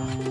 Bye.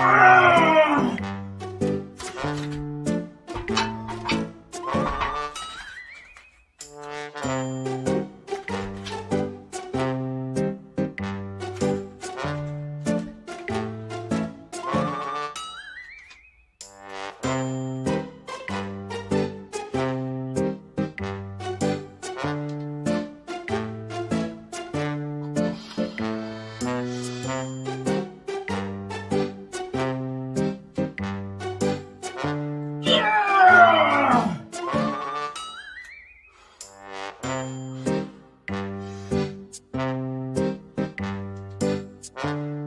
Ah! Oh!